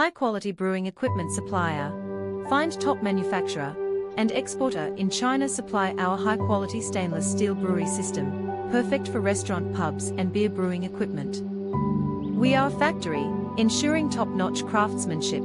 high-quality brewing equipment supplier. Find top manufacturer and exporter in China supply our high-quality stainless steel brewery system, perfect for restaurant pubs and beer brewing equipment. We are a factory, ensuring top-notch craftsmanship,